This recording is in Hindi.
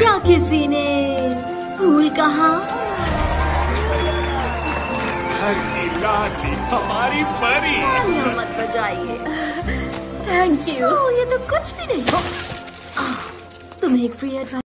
क्या किसी ने? फूल कहा। हमारी परी। मत बजाइए। थैंक यू ये तो कुछ भी नहीं। तुम्हें एक फ्री एडवाइस